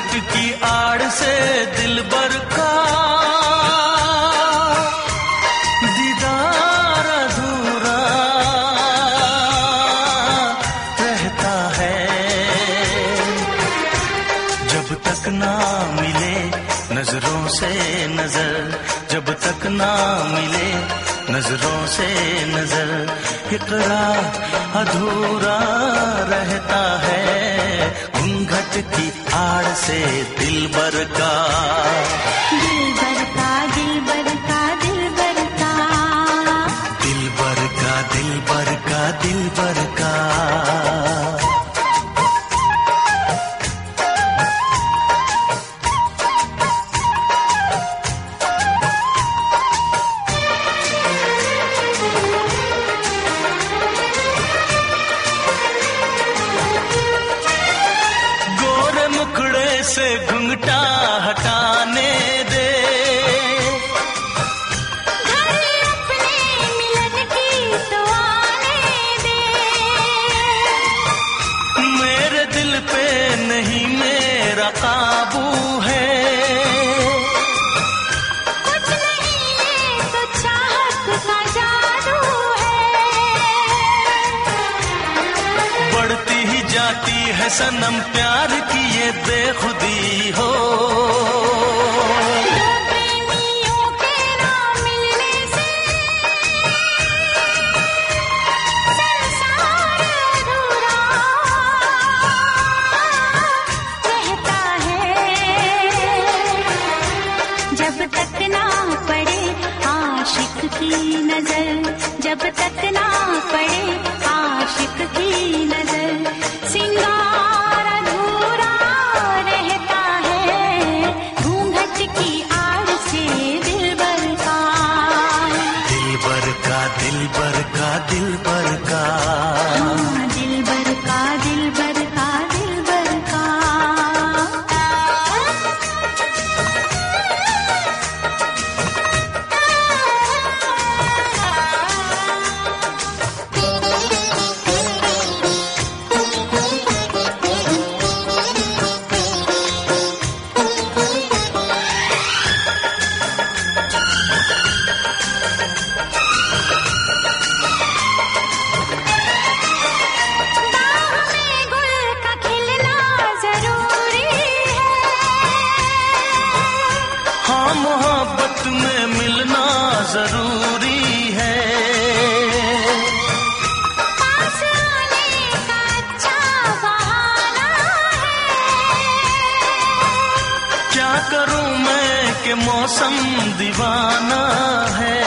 घूंघट की आड़ से दिल बर का दीदार अधूरा रहता है। जब तक ना मिले नज़रों से नज़र, जब तक ना मिले नज़रों से नज़र इकरार अधूरा रहता है। घूंघट की आड़ से दिल बर का दिल भर का से घुंघटा हटाने जाती है सनम प्यार की ये बेखुदी हो। जब तक ना पड़े आशिक की नज़र, जब तक ना दिल बर का दिल बर मोहब्बत में मिलना ज़रूरी है। अच्छा है। क्या करूँ मैं कि मौसम दीवाना है?